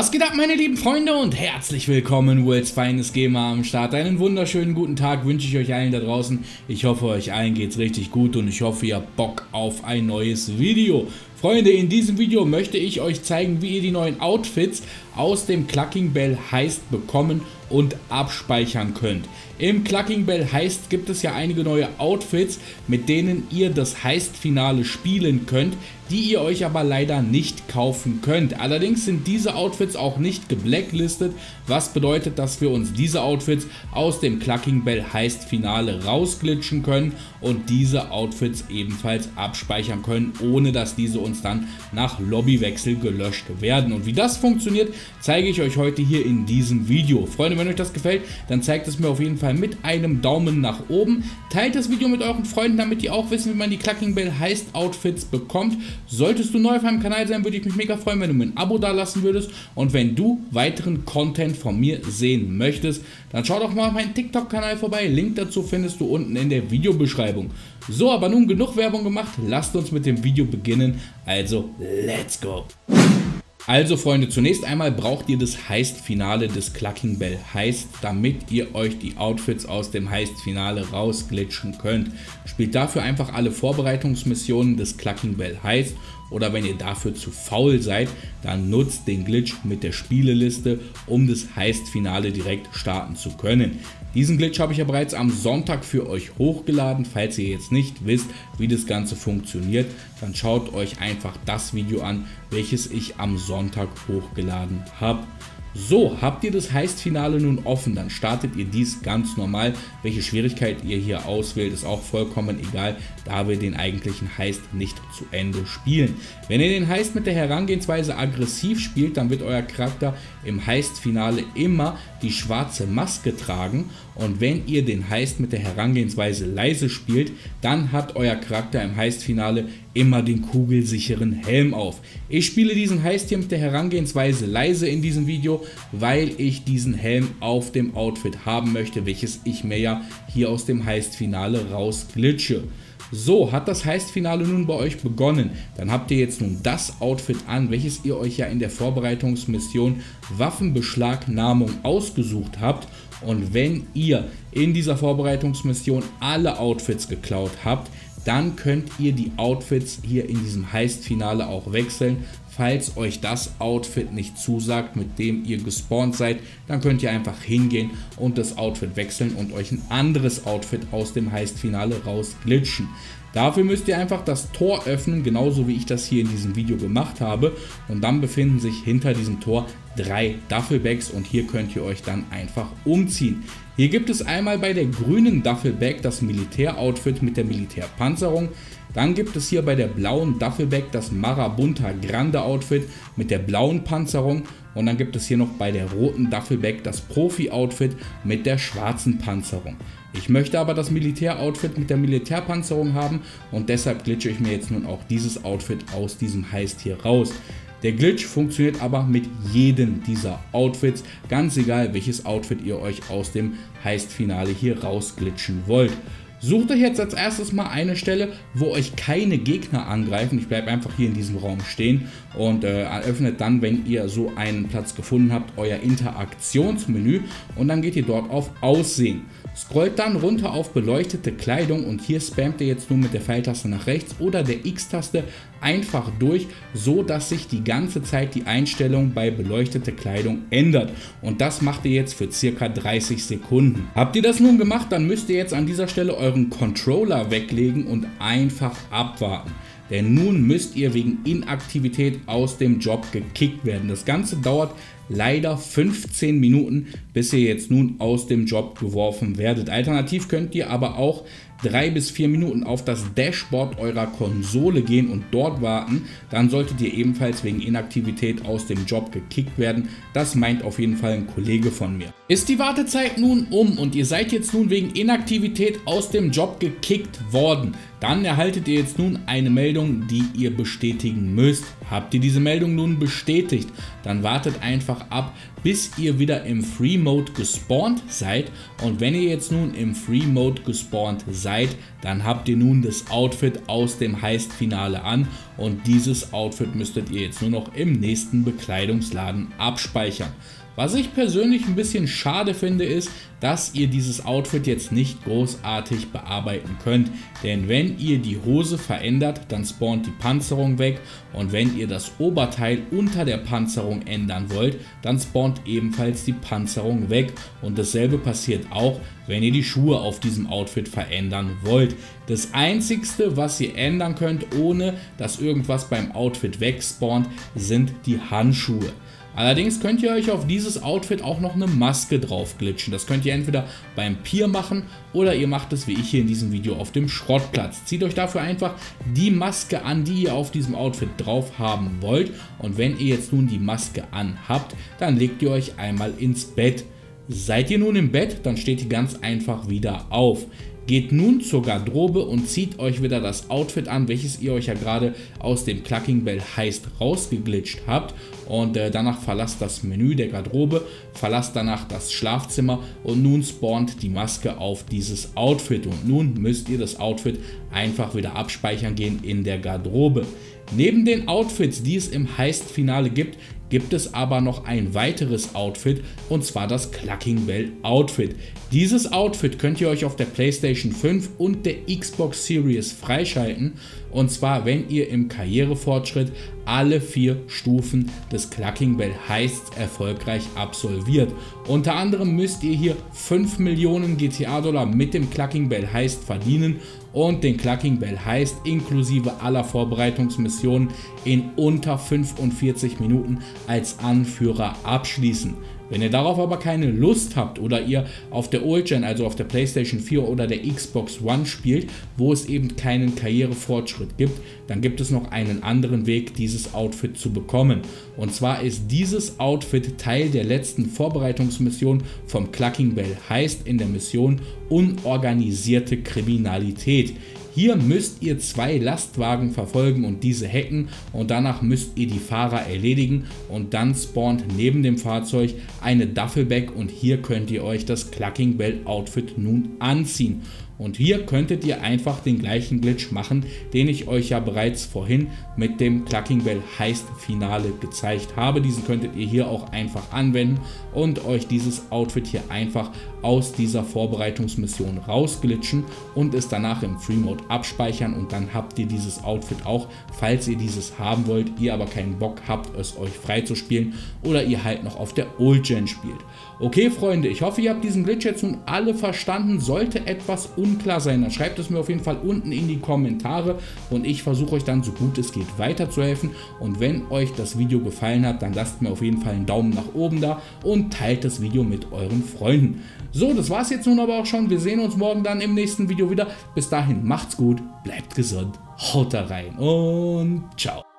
Was geht ab, meine lieben Freunde und herzlich willkommen, World's Finest Gamer am Start. Einen wunderschönen guten Tag wünsche ich euch allen da draußen. Ich hoffe, euch allen geht's richtig gut und ich hoffe, ihr habt Bock auf ein neues Video. Freunde, in diesem Video möchte ich euch zeigen, wie ihr die neuen Outfits aus dem Clucking Bell Heist bekommen und abspeichern könnt. Im Clucking Bell Heist gibt es ja einige neue Outfits, mit denen ihr das Heist-Finale spielen könnt, die ihr euch aber leider nicht kaufen könnt. Allerdings sind diese Outfits auch nicht geblacklistet, was bedeutet, dass wir uns diese Outfits aus dem Clucking Bell Heist Finale rausglitschen können und diese Outfits ebenfalls abspeichern können, ohne dass diese uns dann nach Lobbywechsel gelöscht werden. Und wie das funktioniert, zeige ich euch heute hier in diesem Video. Freunde, wenn euch das gefällt, dann zeigt es mir auf jeden Fall mit einem Daumen nach oben. Teilt das Video mit euren Freunden, damit die auch wissen, wie man die Clucking Bell Heist Outfits bekommt. Solltest du neu auf meinem Kanal sein, würde ich mich mega freuen, wenn du mir ein Abo da lassen würdest. Und wenn du weiteren Content von mir sehen möchtest, dann schau doch mal auf meinen TikTok-Kanal vorbei. Link dazu findest du unten in der Videobeschreibung. So, aber nun genug Werbung gemacht. Lasst uns mit dem Video beginnen. Also, let's go! Also Freunde, zunächst einmal braucht ihr das Heist-Finale des Clucking Bell Heist, damit ihr euch die Outfits aus dem Heist-Finale rausglitschen könnt. Spielt dafür einfach alle Vorbereitungsmissionen des Clucking Bell Heist oder wenn ihr dafür zu faul seid, dann nutzt den Glitch mit der Spieleliste, um das Heist-Finale direkt starten zu können. Diesen Glitch habe ich ja bereits am Sonntag für euch hochgeladen. Falls ihr jetzt nicht wisst, wie das Ganze funktioniert, dann schaut euch einfach das Video an, welches ich am Sonntag hochgeladen habe. So, habt ihr das Heist-Finale nun offen, dann startet ihr dies ganz normal. Welche Schwierigkeit ihr hier auswählt, ist auch vollkommen egal, da wir den eigentlichen Heist nicht zu Ende spielen. Wenn ihr den Heist mit der Herangehensweise aggressiv spielt, dann wird euer Charakter im Heist-Finale immer die schwarze Maske tragen und wenn ihr den Heist mit der Herangehensweise leise spielt, dann hat euer Charakter im Heist-Finale immer den kugelsicheren Helm auf. Ich spiele diesen Heist hier mit der Herangehensweise leise in diesem Video, weil ich diesen Helm auf dem Outfit haben möchte, welches ich mir ja hier aus dem Heist-Finale rausglitsche. So, hat das Heist-Finale nun bei euch begonnen, dann habt ihr jetzt nun das Outfit an, welches ihr euch ja in der Vorbereitungsmission Waffenbeschlagnahmung ausgesucht habt und wenn ihr in dieser Vorbereitungsmission alle Outfits geklaut habt, dann könnt ihr die Outfits hier in diesem Heist-Finale auch wechseln. Falls euch das Outfit nicht zusagt, mit dem ihr gespawnt seid, dann könnt ihr einfach hingehen und das Outfit wechseln und euch ein anderes Outfit aus dem Heist-Finale rausglitschen. Dafür müsst ihr einfach das Tor öffnen, genauso wie ich das hier in diesem Video gemacht habe. Und dann befinden sich hinter diesem Tor drei Duffelbags und hier könnt ihr euch dann einfach umziehen. Hier gibt es einmal bei der grünen Duffelbag das Militäroutfit mit der Militärpanzerung. Dann gibt es hier bei der blauen Duffelbag das Marabunta Grande Outfit mit der blauen Panzerung. Und dann gibt es hier noch bei der roten Duffelbag das Profi-Outfit mit der schwarzen Panzerung. Ich möchte aber das Militäroutfit mit der Militärpanzerung haben und deshalb glitsche ich mir jetzt nun auch dieses Outfit aus diesem Heist hier raus. Der Glitch funktioniert aber mit jedem dieser Outfits, ganz egal welches Outfit ihr euch aus dem Heist-Finale hier rausglitschen wollt. Sucht euch jetzt als erstes mal eine Stelle, wo euch keine Gegner angreifen. Ich bleibe einfach hier in diesem Raum stehen und äh, eröffnet dann, wenn ihr so einen Platz gefunden habt, euer Interaktionsmenü und dann geht ihr dort auf Aussehen. Scrollt dann runter auf beleuchtete Kleidung und hier spammt ihr jetzt nur mit der Pfeiltaste nach rechts oder der X-Taste einfach durch, so dass sich die ganze Zeit die Einstellung bei beleuchtete Kleidung ändert. Und das macht ihr jetzt für circa 30 Sekunden. Habt ihr das nun gemacht, dann müsst ihr jetzt an dieser Stelle euren Controller weglegen und einfach abwarten. Denn nun müsst ihr wegen Inaktivität aus dem Job gekickt werden. Das Ganze dauert leider 15 Minuten, bis ihr jetzt nun aus dem Job geworfen werdet. Alternativ könnt ihr aber auch drei bis vier Minuten auf das Dashboard eurer Konsole gehen und dort warten, dann solltet ihr ebenfalls wegen Inaktivität aus dem Job gekickt werden. Das meint auf jeden Fall ein Kollege von mir. Ist die Wartezeit nun um und ihr seid jetzt nun wegen Inaktivität aus dem Job gekickt worden, dann erhaltet ihr jetzt nun eine Meldung, die ihr bestätigen müsst. Habt ihr diese Meldung nun bestätigt, dann wartet einfach ab, bis ihr wieder im Free Mode gespawnt seid und wenn ihr jetzt nun im Free Mode gespawnt seid, dann habt ihr nun das Outfit aus dem Heist-Finale an und dieses Outfit müsstet ihr jetzt nur noch im nächsten Bekleidungsladen abspeichern. Was ich persönlich ein bisschen schade finde, ist, dass ihr dieses Outfit jetzt nicht großartig bearbeiten könnt. Denn wenn ihr die Hose verändert, dann spawnt die Panzerung weg. Und wenn ihr das Oberteil unter der Panzerung ändern wollt, dann spawnt ebenfalls die Panzerung weg. Und dasselbe passiert auch, wenn ihr die Schuhe auf diesem Outfit verändern wollt. Das einzigste, was ihr ändern könnt, ohne dass irgendwas beim Outfit wegspawnt, sind die Handschuhe. Allerdings könnt ihr euch auf dieses Outfit auch noch eine Maske drauf glitschen. Das könnt ihr entweder beim Pier machen oder ihr macht es wie ich hier in diesem Video auf dem Schrottplatz. Zieht euch dafür einfach die Maske an, die ihr auf diesem Outfit drauf haben wollt. Und wenn ihr jetzt nun die Maske anhabt, dann legt ihr euch einmal ins Bett. Seid ihr nun im Bett, dann steht ihr ganz einfach wieder auf. Geht nun zur Garderobe und zieht euch wieder das Outfit an, welches ihr euch ja gerade aus dem Clucking Bell heißt rausgeglitscht habt. Und äh, danach verlasst das Menü der Garderobe, verlasst danach das Schlafzimmer und nun spawnt die Maske auf dieses Outfit. Und nun müsst ihr das Outfit einfach wieder abspeichern gehen in der Garderobe. Neben den Outfits, die es im Heist-Finale gibt, gibt es aber noch ein weiteres Outfit und zwar das Clucking Bell Outfit. Dieses Outfit könnt ihr euch auf der PlayStation 5 und der Xbox Series freischalten und zwar wenn ihr im Karrierefortschritt alle vier Stufen des Clucking Bell Heists erfolgreich absolviert. Unter anderem müsst ihr hier 5 Millionen GTA Dollar mit dem Clucking Bell Heist verdienen und den Clucking Bell Heist inklusive aller Vorbereitungsmissionen in unter 45 Minuten als Anführer abschließen. Wenn ihr darauf aber keine Lust habt oder ihr auf der Old Gen, also auf der PlayStation 4 oder der Xbox One spielt, wo es eben keinen Karrierefortschritt gibt, dann gibt es noch einen anderen Weg, dieses Outfit zu bekommen. Und zwar ist dieses Outfit Teil der letzten Vorbereitungsmission vom Clucking Bell heißt in der Mission Unorganisierte Kriminalität. Hier müsst ihr zwei Lastwagen verfolgen und diese hacken und danach müsst ihr die Fahrer erledigen und dann spawnt neben dem Fahrzeug eine Duffelbag und hier könnt ihr euch das Clucking Bell Outfit nun anziehen. Und hier könntet ihr einfach den gleichen Glitch machen, den ich euch ja bereits vorhin mit dem Clucking Bell Heist Finale gezeigt habe. Diesen könntet ihr hier auch einfach anwenden und euch dieses Outfit hier einfach aus dieser Vorbereitungsmission rausglitschen und es danach im Free Mode abspeichern und dann habt ihr dieses Outfit auch, falls ihr dieses haben wollt, ihr aber keinen Bock habt, es euch frei zu spielen oder ihr halt noch auf der Old Gen spielt. Okay Freunde, ich hoffe ihr habt diesen Glitch jetzt nun alle verstanden. Sollte etwas unklar sein, dann schreibt es mir auf jeden Fall unten in die Kommentare und ich versuche euch dann so gut es geht weiterzuhelfen und wenn euch das Video gefallen hat, dann lasst mir auf jeden Fall einen Daumen nach oben da und teilt das Video mit euren Freunden. So, das war's jetzt nun aber auch schon. Wir sehen uns morgen dann im nächsten Video wieder. Bis dahin, macht's gut, bleibt gesund, haut da rein und ciao.